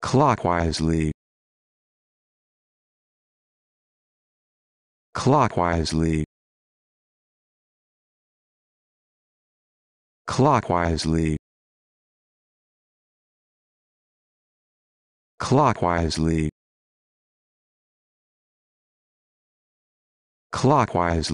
clockwise clockwise clockwise clockwise clockwise